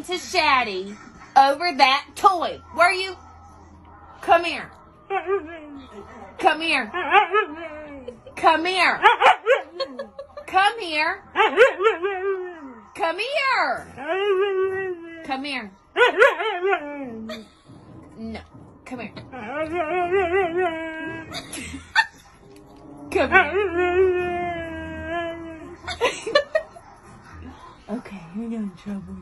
talking to Shaddy over that toy. Were you? Come here. Come here. Come here. Come here. Come here. Come here. No. Come here. Come here. okay, you're in trouble.